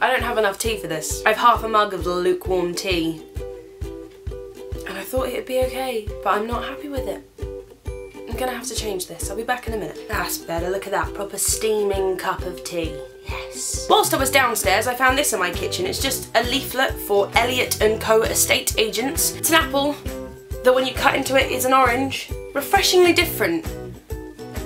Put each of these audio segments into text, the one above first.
I don't have enough tea for this. I have half a mug of the lukewarm tea. And I thought it'd be okay, but I'm not happy with it. I'm gonna have to change this. I'll be back in a minute. That's better, look at that. Proper steaming cup of tea. Yes. Whilst I was downstairs, I found this in my kitchen. It's just a leaflet for Elliot & Co. estate agents. It's an apple that when you cut into it is an orange. Refreshingly different.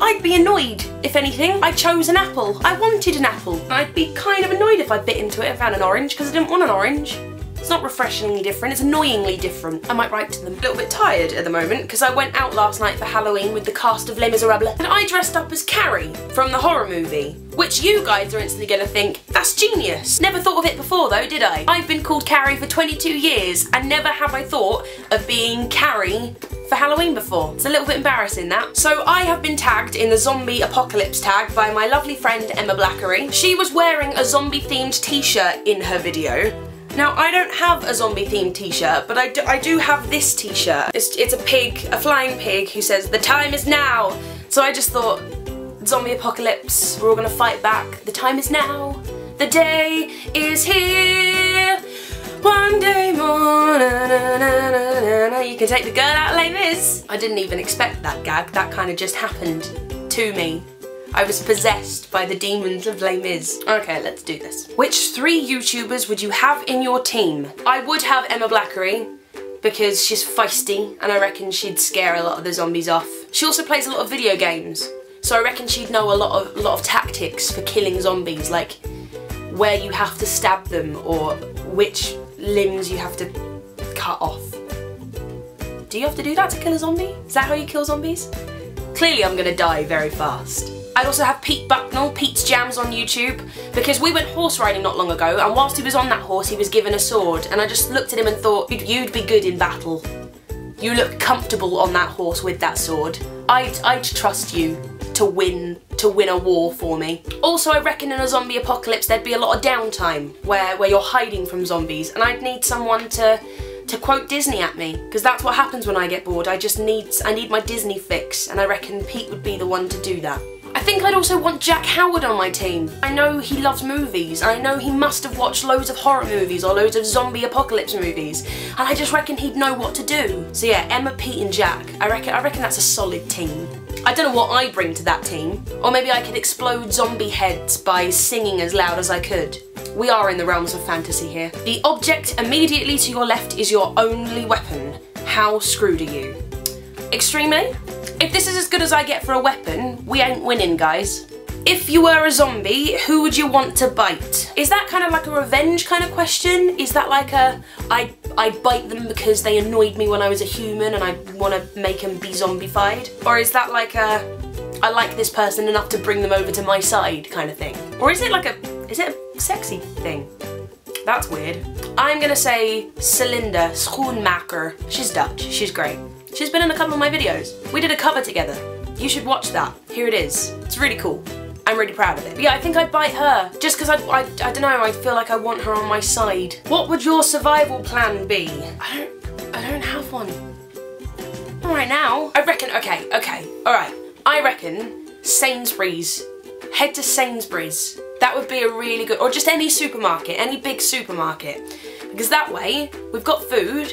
I'd be annoyed, if anything. I chose an apple. I wanted an apple. I'd be kind of annoyed if I bit into it and found an orange because I didn't want an orange. It's not refreshingly different, it's annoyingly different. I might write to them. A little bit tired at the moment because I went out last night for Halloween with the cast of Les Miserables and I dressed up as Carrie from the horror movie. Which you guys are instantly gonna think, that's genius. Never thought of it before though, did I? I've been called Carrie for 22 years and never have I thought of being Carrie for Halloween before. It's a little bit embarrassing that. So I have been tagged in the zombie apocalypse tag by my lovely friend Emma Blackery. She was wearing a zombie themed t-shirt in her video now, I don't have a zombie themed t-shirt, but I do, I do have this t-shirt. It's, it's a pig, a flying pig, who says, the time is now. So I just thought, zombie apocalypse, we're all gonna fight back. The time is now. The day is here. One day more, na, na, na, you can take the girl out like this. I didn't even expect that gag, that kind of just happened to me. I was possessed by the demons of Les Mis. Okay, let's do this. Which three YouTubers would you have in your team? I would have Emma Blackery because she's feisty and I reckon she'd scare a lot of the zombies off. She also plays a lot of video games, so I reckon she'd know a lot of, a lot of tactics for killing zombies, like where you have to stab them or which limbs you have to cut off. Do you have to do that to kill a zombie? Is that how you kill zombies? Clearly I'm gonna die very fast. I'd also have Pete Bucknall, Pete's Jams on YouTube, because we went horse riding not long ago, and whilst he was on that horse, he was given a sword, and I just looked at him and thought, you'd be good in battle. You look comfortable on that horse with that sword. I'd, I'd trust you to win to win a war for me. Also, I reckon in a zombie apocalypse there'd be a lot of downtime where, where you're hiding from zombies, and I'd need someone to to quote Disney at me because that's what happens when I get bored. I just need I need my Disney fix and I reckon Pete would be the one to do that. I think I'd also want Jack Howard on my team. I know he loves movies, I know he must have watched loads of horror movies or loads of zombie apocalypse movies, and I just reckon he'd know what to do. So yeah, Emma, Pete and Jack. I reckon, I reckon that's a solid team. I don't know what I bring to that team, or maybe I could explode zombie heads by singing as loud as I could. We are in the realms of fantasy here. The object immediately to your left is your only weapon. How screwed are you? Extremely? If this is as good as I get for a weapon, we ain't winning, guys. If you were a zombie, who would you want to bite? Is that kind of like a revenge kind of question? Is that like a, I, I bite them because they annoyed me when I was a human and I want to make them be zombified? Or is that like a, I like this person enough to bring them over to my side kind of thing? Or is it like a, is it a sexy thing? That's weird. I'm gonna say Celinde Schoenmaker. She's Dutch, she's great. She's been in a couple of my videos. We did a cover together. You should watch that. Here it is. It's really cool. I'm really proud of it. But yeah, I think I'd bite her. Just because I, I, I don't know, I feel like I want her on my side. What would your survival plan be? I don't, I don't have one. Right now. I reckon, okay, okay, all right. I reckon Sainsbury's. Head to Sainsbury's. That would be a really good, or just any supermarket, any big supermarket. Because that way, we've got food,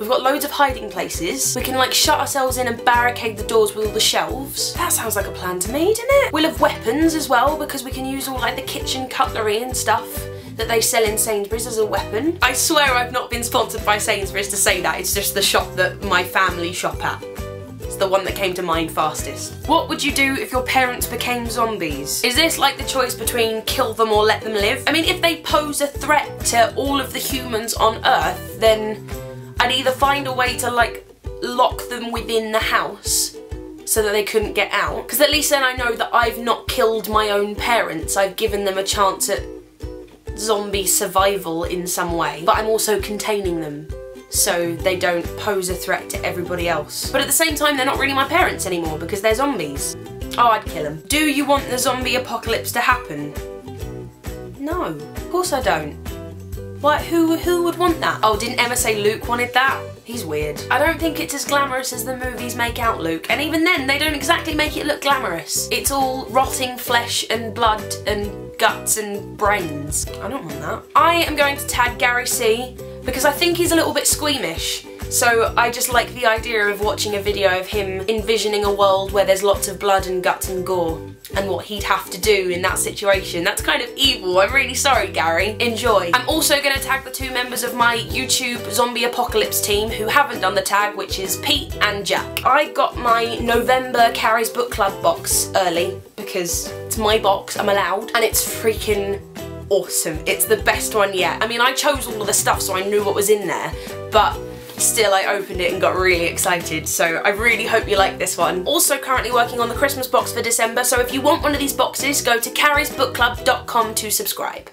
We've got loads of hiding places. We can like shut ourselves in and barricade the doors with all the shelves. That sounds like a plan to me, doesn't it? We'll have weapons as well because we can use all like the kitchen cutlery and stuff that they sell in Sainsbury's as a weapon. I swear I've not been sponsored by Sainsbury's to say that, it's just the shop that my family shop at. It's the one that came to mind fastest. What would you do if your parents became zombies? Is this like the choice between kill them or let them live? I mean, if they pose a threat to all of the humans on Earth, then I'd either find a way to like lock them within the house so that they couldn't get out. Because at least then I know that I've not killed my own parents. I've given them a chance at zombie survival in some way. But I'm also containing them so they don't pose a threat to everybody else. But at the same time, they're not really my parents anymore because they're zombies. Oh, I'd kill them. Do you want the zombie apocalypse to happen? No, of course I don't. Who, who would want that? Oh, didn't Emma say Luke wanted that? He's weird. I don't think it's as glamorous as the movies make out Luke. And even then, they don't exactly make it look glamorous. It's all rotting flesh and blood and guts and brains. I don't want that. I am going to tag Gary C because I think he's a little bit squeamish. So I just like the idea of watching a video of him envisioning a world where there's lots of blood and guts and gore and what he'd have to do in that situation. That's kind of evil. I'm really sorry, Gary. Enjoy. I'm also going to tag the two members of my YouTube zombie apocalypse team who haven't done the tag, which is Pete and Jack. I got my November Carrie's Book Club box early because it's my box, I'm allowed, and it's freaking awesome. It's the best one yet. I mean, I chose all of the stuff so I knew what was in there, but still I opened it and got really excited so I really hope you like this one. Also currently working on the Christmas box for December so if you want one of these boxes go to carriesbookclub.com to subscribe.